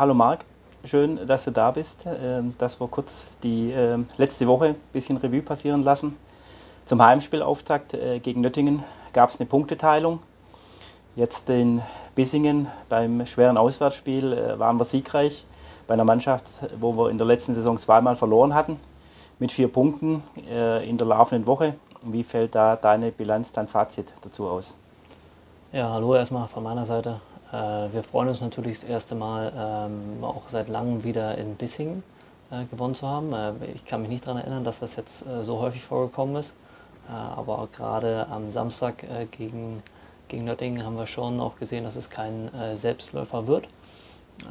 Hallo Marc, schön, dass du da bist, ähm, dass wir kurz die ähm, letzte Woche ein bisschen Revue passieren lassen. Zum Heimspielauftakt äh, gegen Nöttingen gab es eine Punkteteilung. Jetzt in Bissingen beim schweren Auswärtsspiel äh, waren wir siegreich bei einer Mannschaft, wo wir in der letzten Saison zweimal verloren hatten, mit vier Punkten äh, in der laufenden Woche. Wie fällt da deine Bilanz, dein Fazit dazu aus? Ja, hallo erstmal von meiner Seite. Äh, wir freuen uns natürlich das erste Mal ähm, auch seit langem wieder in Bissingen äh, gewonnen zu haben. Äh, ich kann mich nicht daran erinnern, dass das jetzt so häufig vorgekommen ist. aber gerade am Samstag gegen, gegen Nöttingen haben wir schon auch gesehen, dass es kein Selbstläufer wird.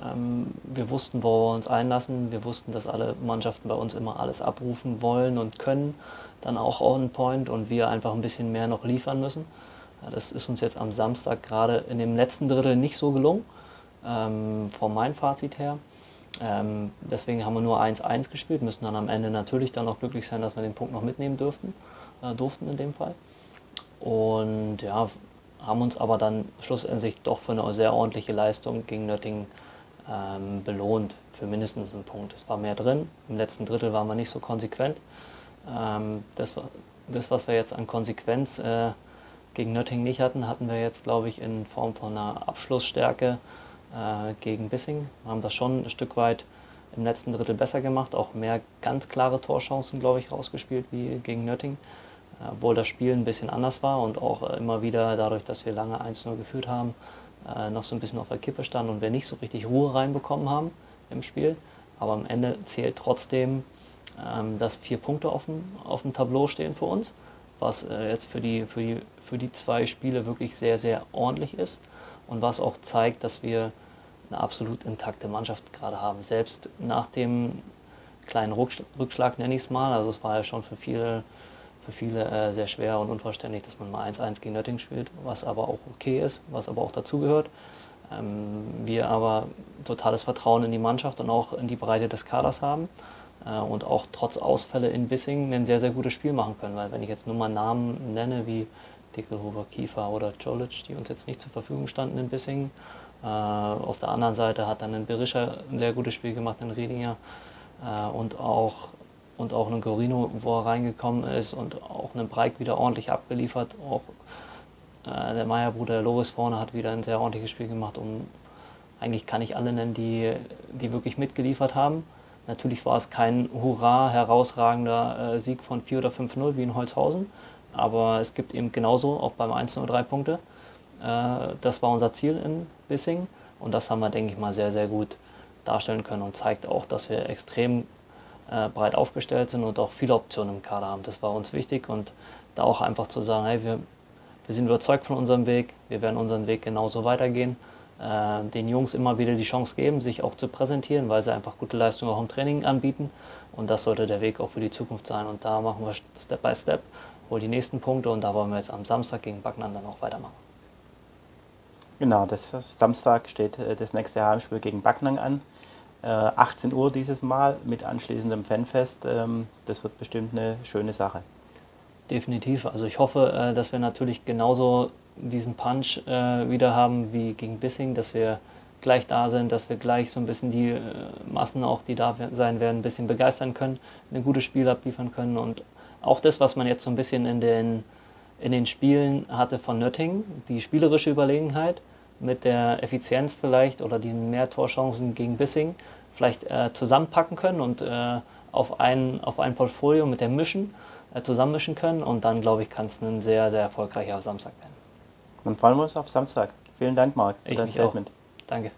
Ähm, wir wussten, wo wir uns einlassen. Wir wussten, dass alle Mannschaften bei uns immer alles abrufen wollen und können, dann auch on point und wir einfach ein bisschen mehr noch liefern müssen. Das ist uns jetzt am Samstag gerade in dem letzten Drittel nicht so gelungen, ähm, von meinem Fazit her. Ähm, deswegen haben wir nur 1-1 gespielt, müssen dann am Ende natürlich dann auch glücklich sein, dass wir den Punkt noch mitnehmen dürften, äh, durften in dem Fall. Und ja, haben uns aber dann schlussendlich doch für eine sehr ordentliche Leistung gegen Nöttingen ähm, belohnt, für mindestens einen Punkt. Es war mehr drin, im letzten Drittel waren wir nicht so konsequent. Ähm, das, das, was wir jetzt an Konsequenz äh, gegen Nöttingen nicht hatten, hatten wir jetzt, glaube ich, in Form von einer Abschlussstärke äh, gegen Bissing. Wir haben das schon ein Stück weit im letzten Drittel besser gemacht, auch mehr ganz klare Torchancen, glaube ich, rausgespielt wie gegen Nöttingen. Äh, obwohl das Spiel ein bisschen anders war und auch immer wieder dadurch, dass wir lange 1-0 geführt haben, äh, noch so ein bisschen auf der Kippe standen und wir nicht so richtig Ruhe reinbekommen haben im Spiel. Aber am Ende zählt trotzdem, ähm, dass vier Punkte auf dem, auf dem Tableau stehen für uns was äh, jetzt für die, für, die, für die zwei Spiele wirklich sehr, sehr ordentlich ist und was auch zeigt, dass wir eine absolut intakte Mannschaft gerade haben. Selbst nach dem kleinen Rückschlag, nenne ich es mal, also es war ja schon für viele, für viele äh, sehr schwer und unverständlich, dass man mal 1-1 gegen Nöttingen spielt, was aber auch okay ist, was aber auch dazugehört. Ähm, wir aber totales Vertrauen in die Mannschaft und auch in die Breite des Kaders haben äh, und auch trotz Ausfälle in Bissing ein sehr, sehr gutes Spiel machen können. Weil wenn ich jetzt nur mal Namen nenne wie Dickelhofer, Kiefer oder Jolic, die uns jetzt nicht zur Verfügung standen in Bissing, äh, auf der anderen Seite hat dann ein Berischer ein sehr gutes Spiel gemacht, ein Redinger äh, und auch und auch ein Gorino, wo er reingekommen ist und auch einen Breik wieder ordentlich abgeliefert. Auch äh, der Meierbruder Loris vorne hat wieder ein sehr ordentliches Spiel gemacht. Um, eigentlich kann ich alle nennen, die, die wirklich mitgeliefert haben. Natürlich war es kein hurra herausragender Sieg von 4 oder 5-0 wie in Holzhausen, aber es gibt eben genauso auch beim 1-0 drei Punkte. Äh, das war unser Ziel in Bissing und das haben wir, denke ich mal, sehr, sehr gut darstellen können und zeigt auch, dass wir extrem äh, breit aufgestellt sind und auch viele Optionen im Kader haben. Das war uns wichtig und da auch einfach zu sagen, hey, wir, wir sind überzeugt von unserem Weg, wir werden unseren Weg genauso weitergehen äh, den Jungs immer wieder die Chance geben, sich auch zu präsentieren, weil sie einfach gute Leistungen auch im Training anbieten. Und das sollte der Weg auch für die Zukunft sein. Und da machen wir Step by Step, wohl die nächsten Punkte und da wollen wir jetzt am Samstag gegen Backnern dann auch weitermachen. Genau, das Samstag steht äh, das nächste Heimspiel gegen Backnang an. 18 äh, Uhr dieses Mal mit anschließendem Fanfest. Ähm, das wird bestimmt eine schöne Sache. Definitiv. Also ich hoffe, dass wir natürlich genauso diesen Punch äh, wieder haben wie gegen Bissing, dass wir gleich da sind, dass wir gleich so ein bisschen die äh, Massen auch, die da sein werden, ein bisschen begeistern können, ein gutes Spiel abliefern können und auch das, was man jetzt so ein bisschen in den, in den Spielen hatte von Nöttingen, die spielerische Überlegenheit mit der Effizienz vielleicht oder die mehr Torchancen gegen Bissing vielleicht äh, zusammenpacken können und äh, auf, ein, auf ein Portfolio mit der Mischen äh, zusammenmischen können und dann glaube ich, kann es ein sehr, sehr erfolgreicher Samstag werden. Dann freuen wir uns auf Samstag. Vielen Dank, Marc, für dein Statement. Auch. Danke.